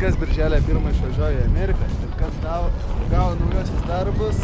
Žiūrėkit, kas birželio pirmą išvažiuoja į Ameriką ir kas gavo, gavo naujosius darbus.